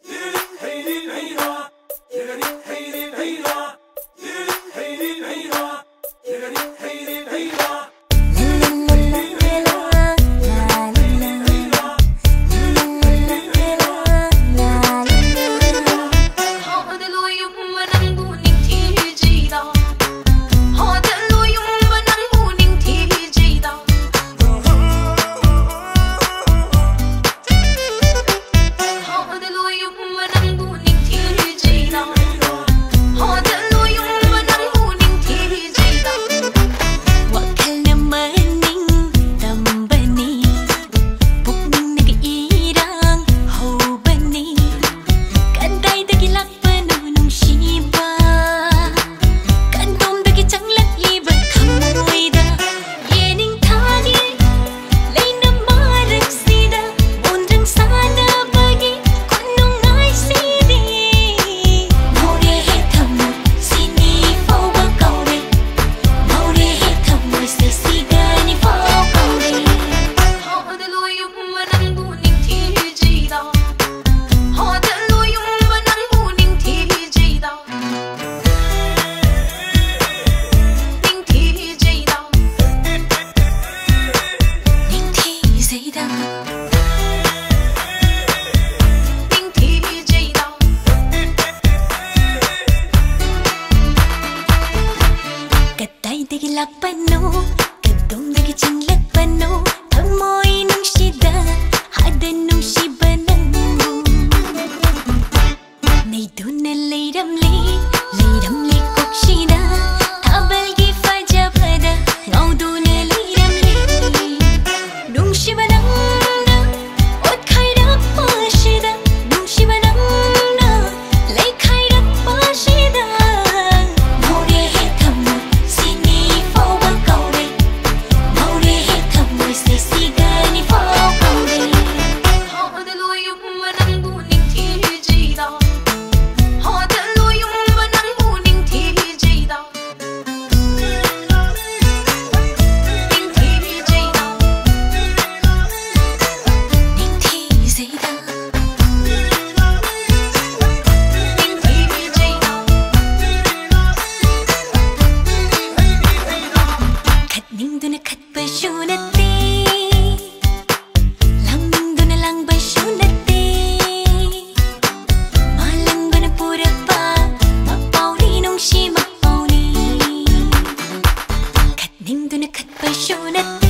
Hey, hey, hey, hey, 谁的？Kadai digi lakbano, kadum digi chin lakbano, thamoy shown it